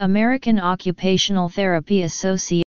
American Occupational Therapy Association